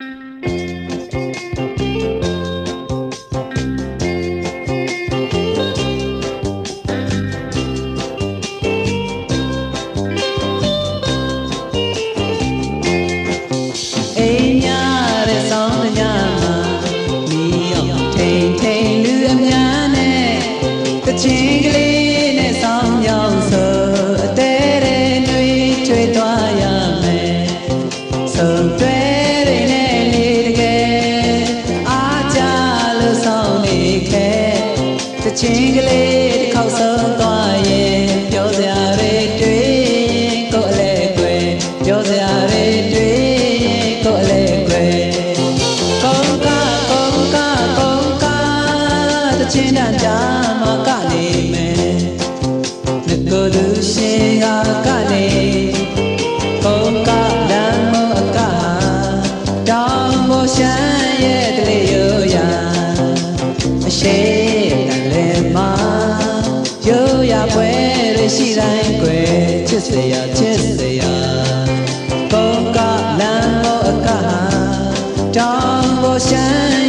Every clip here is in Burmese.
ချ ချင်းကလေးတစ်ခေါက်ဆုံးသွားရင်ပြောစရာတွေတွေ့ရင်ကိုယ်အလဲကွယ်ပြောစရာတွေတွေ့ရင်ကိုယ်အလဲကွယ်ကုန်းကကုန်းကကုန်းကတချင်းတန်ကြမှာကနေမယ်ငကိုသူရှင်ကကနေကုန်းကလမ်းမအကတောင်းမရှမ်းရဲ့တလေးရိုးရာအရှိ ချစ်စရာချစ်စရာကုန်းကလမ်းမအကတောင်းမရှမ်း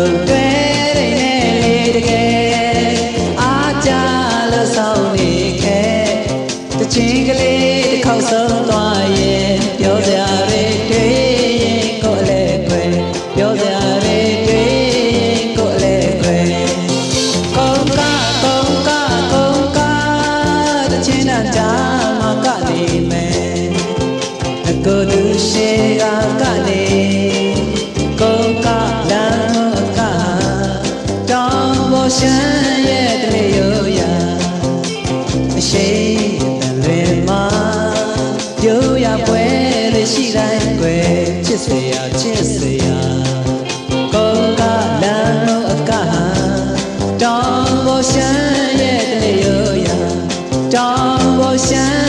လို့တွေ့တဲ့နဲ့လေတကယ်အားကြလို့ဆောင်နေခဲ့တချင်းကလေးတစ်ခေါက်ဆုံးသွားရဲ့ပြောစရာတွေတွေ့ရင်ကိုယ်လည်းခွဲပြောစရာတွေတွေ့ရင်ကိုယ်လည်းခွဲကုန်ကကုန်ကကုန်ကတချင်းတန်းကြမှာကနေမယ်အကိုသူရှိကကနေ ရှမ်းရဲ့တလေရောရာအရှိန်လွင်မှာရိုးရပွဲလေးရှိတိုင်းွယ်ချစ်စရာချစ်စရာကောကလမ်းလုံးအကဟာတောင်ပေါ်ရှမ်းရဲ့တလေရောရာတောင်ပေါ်ရှမ်း